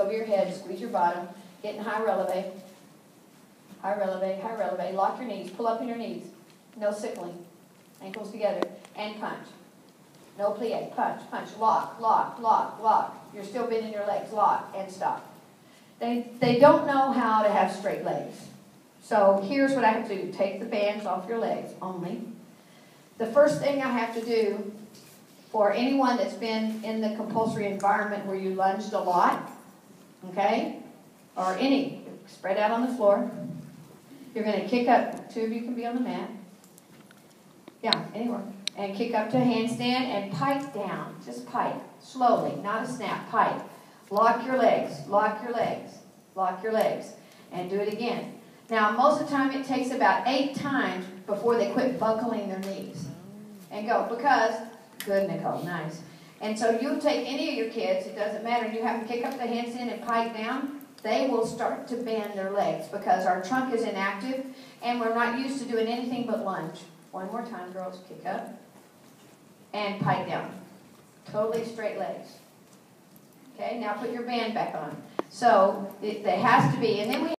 over your head, squeeze your bottom, get in high releve. High releve, high releve, lock your knees, pull up in your knees, no sickling, ankles together, and punch. No plie, punch, punch, lock, lock, lock, lock. You're still bending your legs, lock, and stop. They, they don't know how to have straight legs. So here's what I have to do. Take the bands off your legs only. The first thing I have to do for anyone that's been in the compulsory environment where you lunged a lot, okay, or any, spread out on the floor. You're going to kick up, two of you can be on the mat. Yeah, anywhere. And kick up to a handstand and pike down. Just pike, slowly, not a snap, pike. Lock your legs, lock your legs, lock your legs, and do it again. Now, most of the time it takes about eight times before they quit buckling their knees and go because, good, Nicole, nice. And so you take any of your kids, it doesn't matter, you have them kick up the handstand and pike down, they will start to bend their legs because our trunk is inactive and we're not used to doing anything but lunge. One more time, girls, kick up and pike down. Totally straight legs. Okay, now put your band back on. So it, there has to be, and then we